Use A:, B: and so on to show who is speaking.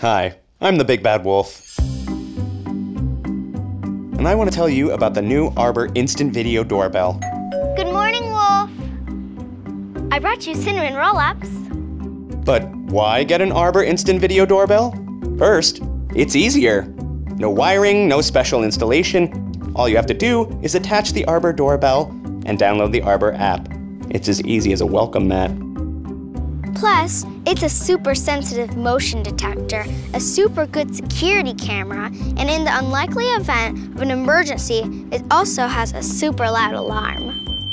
A: Hi, I'm the Big Bad Wolf. And I want to tell you about the new Arbor Instant Video Doorbell.
B: Good morning, Wolf. I brought you cinnamon roll-ups.
A: But why get an Arbor Instant Video Doorbell? First, it's easier. No wiring, no special installation. All you have to do is attach the Arbor doorbell and download the Arbor app. It's as easy as a welcome mat.
B: Plus, it's a super sensitive motion detector, a super good security camera, and in the unlikely event of an emergency, it also has a super loud alarm.